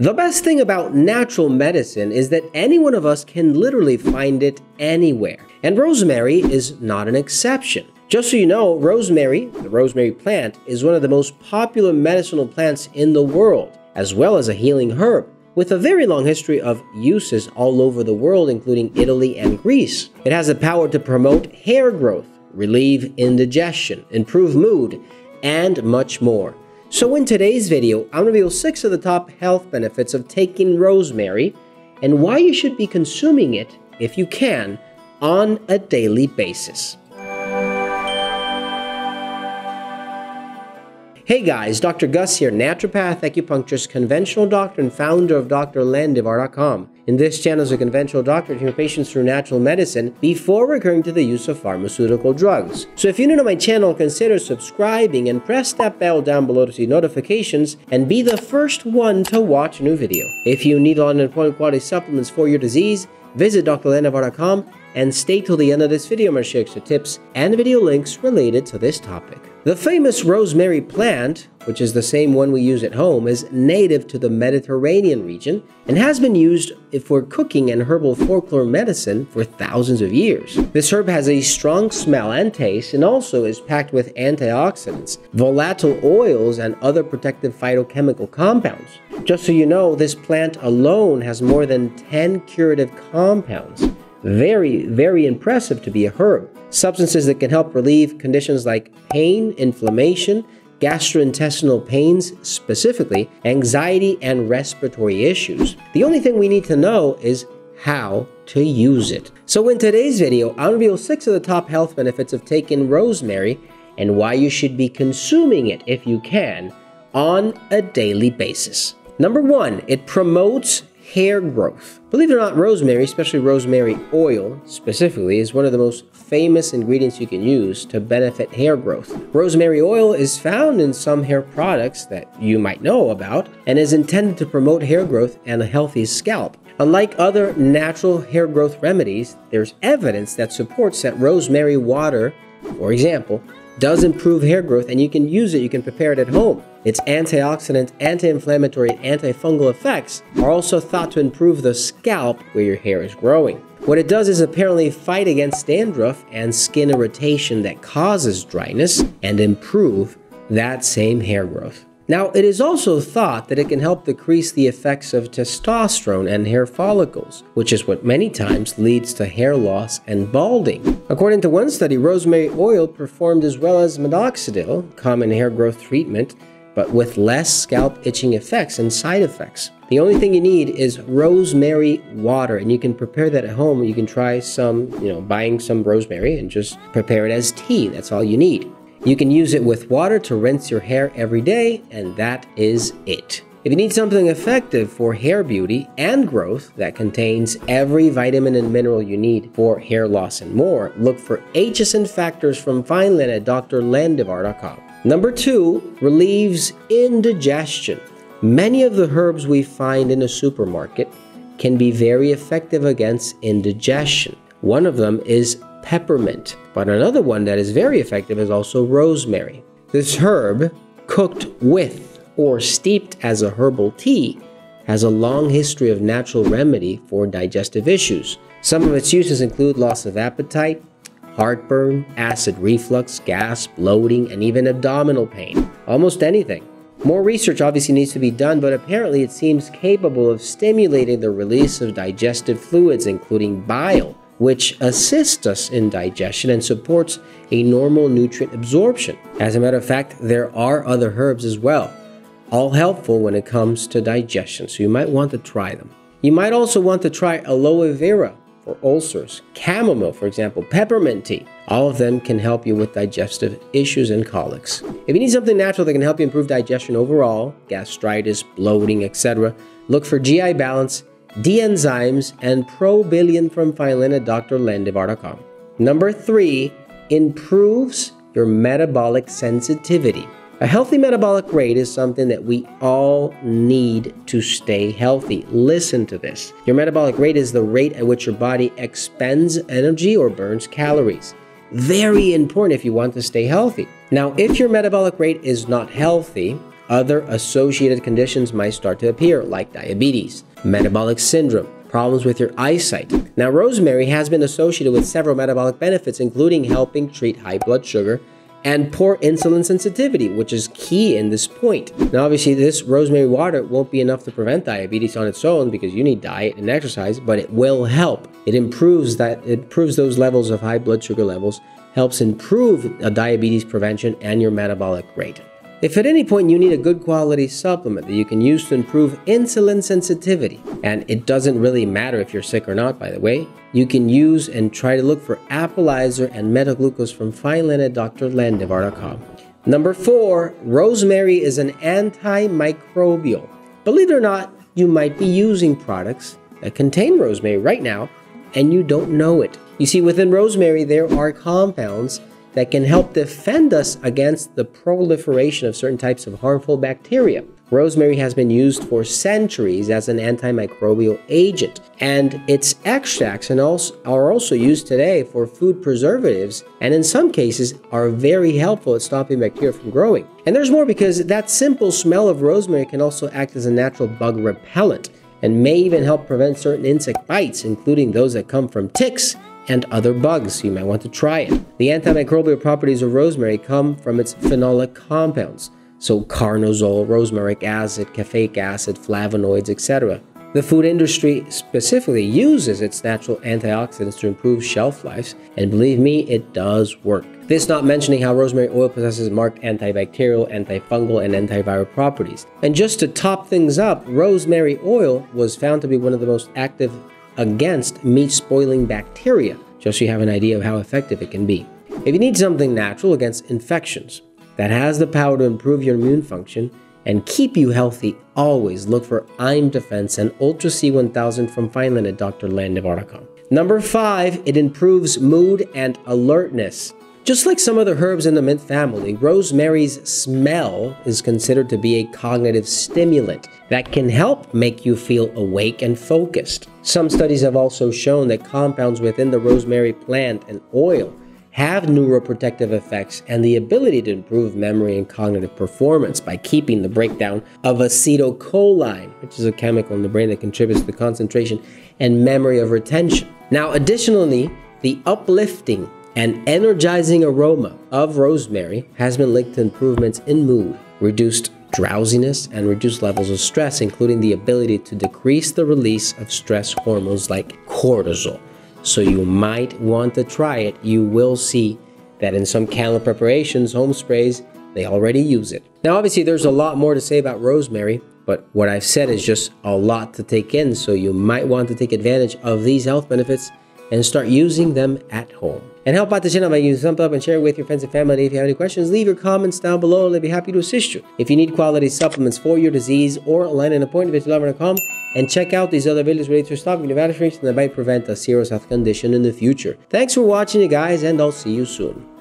The best thing about natural medicine is that any one of us can literally find it anywhere. And rosemary is not an exception. Just so you know, rosemary, the rosemary plant, is one of the most popular medicinal plants in the world, as well as a healing herb, with a very long history of uses all over the world, including Italy and Greece. It has the power to promote hair growth, relieve indigestion, improve mood, and much more. So in today's video, to reveal 6 of the top health benefits of taking rosemary and why you should be consuming it, if you can, on a daily basis. Hey guys, Dr. Gus here, naturopath, acupuncturist, conventional doctor, and founder of drlandivar.com. In this channel is a conventional doctor to heal patients through natural medicine before recurring to the use of pharmaceutical drugs. So if you're new to my channel, consider subscribing and press that bell down below to see notifications and be the first one to watch a new video. If you need all important quality supplements for your disease, visit drlandivar.com and stay till the end of this video. To share tips and video links related to this topic. The famous rosemary plant, which is the same one we use at home, is native to the Mediterranean region and has been used for cooking and herbal folklore medicine for thousands of years. This herb has a strong smell and taste and also is packed with antioxidants, volatile oils, and other protective phytochemical compounds. Just so you know, this plant alone has more than 10 curative compounds. Very, very impressive to be a herb. Substances that can help relieve conditions like pain, inflammation, gastrointestinal pains, specifically anxiety and respiratory issues. The only thing we need to know is how to use it. So in today's video, I'll reveal six of the top health benefits of taking rosemary and why you should be consuming it if you can on a daily basis. Number one, it promotes hair growth. Believe it or not, rosemary, especially rosemary oil specifically, is one of the most famous ingredients you can use to benefit hair growth. Rosemary oil is found in some hair products that you might know about and is intended to promote hair growth and a healthy scalp. Unlike other natural hair growth remedies, there's evidence that supports that rosemary water, for example, does improve hair growth and you can use it, you can prepare it at home. Its antioxidant, anti-inflammatory, and antifungal effects are also thought to improve the scalp where your hair is growing. What it does is apparently fight against dandruff and skin irritation that causes dryness and improve that same hair growth. Now, it is also thought that it can help decrease the effects of testosterone and hair follicles, which is what many times leads to hair loss and balding. According to one study, rosemary oil performed as well as minoxidil, common hair growth treatment, but with less scalp itching effects and side effects. The only thing you need is rosemary water, and you can prepare that at home. You can try some, you know, buying some rosemary and just prepare it as tea. That's all you need. You can use it with water to rinse your hair every day, and that is it. If you need something effective for hair beauty and growth that contains every vitamin and mineral you need for hair loss and more, look for HSN factors from Fineland at drlandivar.com. Number two, relieves indigestion. Many of the herbs we find in a supermarket can be very effective against indigestion. One of them is peppermint. But another one that is very effective is also rosemary. This herb, cooked with or steeped as a herbal tea, has a long history of natural remedy for digestive issues. Some of its uses include loss of appetite, heartburn, acid reflux, gas, bloating, and even abdominal pain. Almost anything. More research obviously needs to be done, but apparently it seems capable of stimulating the release of digestive fluids, including bile, which assists us in digestion and supports a normal nutrient absorption. As a matter of fact, there are other herbs as well, all helpful when it comes to digestion, so you might want to try them. You might also want to try aloe vera for ulcers, chamomile, for example, peppermint tea. All of them can help you with digestive issues and colics. If you need something natural that can help you improve digestion overall, gastritis, bloating, etc., look for GI Balance D-enzymes, and ProBillion from Fineland at drlandivar.com. Number three, improves your metabolic sensitivity. A healthy metabolic rate is something that we all need to stay healthy. Listen to this. Your metabolic rate is the rate at which your body expends energy or burns calories. Very important if you want to stay healthy. Now, if your metabolic rate is not healthy, other associated conditions might start to appear, like diabetes, metabolic syndrome, problems with your eyesight. Now, rosemary has been associated with several metabolic benefits, including helping treat high blood sugar and poor insulin sensitivity, which is key in this point. Now, obviously, this rosemary water won't be enough to prevent diabetes on its own because you need diet and exercise, but it will help. It improves that, it improves those levels of high blood sugar levels, helps improve diabetes prevention and your metabolic rate. If at any point you need a good quality supplement that you can use to improve insulin sensitivity, and it doesn't really matter if you're sick or not, by the way, you can use and try to look for Appolizer and Metaglucose from FineLine at drlandivar.com. Number four, rosemary is an antimicrobial. Believe it or not, you might be using products that contain rosemary right now and you don't know it. You see, within rosemary, there are compounds that can help defend us against the proliferation of certain types of harmful bacteria. Rosemary has been used for centuries as an antimicrobial agent, and its extracts are also used today for food preservatives, and in some cases are very helpful at stopping bacteria from growing. And there's more because that simple smell of rosemary can also act as a natural bug repellent and may even help prevent certain insect bites, including those that come from ticks and other bugs. You might want to try it. The antimicrobial properties of rosemary come from its phenolic compounds, so carnosol, rosmarinic acid, caffeic acid, flavonoids, etc. The food industry specifically uses its natural antioxidants to improve shelf lives, and believe me, it does work. This not mentioning how rosemary oil possesses marked antibacterial, antifungal, and antiviral properties. And just to top things up, rosemary oil was found to be one of the most active against meat spoiling bacteria, just so you have an idea of how effective it can be. If you need something natural against infections that has the power to improve your immune function and keep you healthy, always look for IM Defense and Ultra C1000 from FineLine at Dr. drlandivar.com. Number five, it improves mood and alertness. Just like some other herbs in the mint family, rosemary's smell is considered to be a cognitive stimulant that can help make you feel awake and focused. Some studies have also shown that compounds within the rosemary plant and oil have neuroprotective effects and the ability to improve memory and cognitive performance by keeping the breakdown of acetylcholine, which is a chemical in the brain that contributes to the concentration and memory of retention. Now, additionally, the uplifting an energizing aroma of rosemary has been linked to improvements in mood, reduced drowsiness, and reduced levels of stress, including the ability to decrease the release of stress hormones like cortisol. So you might want to try it. You will see that in some candle preparations, home sprays, they already use it. Now, obviously, there's a lot more to say about rosemary, but what I've said is just a lot to take in, so you might want to take advantage of these health benefits and start using them at home. And help out the channel by using thumbs up and share it with your friends and family. If you have any questions, leave your comments down below and I'll be happy to assist you. If you need quality supplements for your disease or align an appointment, visit drlandivar.com and check out these other videos related to stopping the infection that might prevent a serious health condition in the future. Thanks for watching you guys and I'll see you soon.